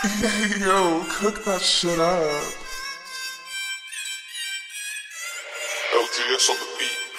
Yo, cook that shit up. LTS on the beat.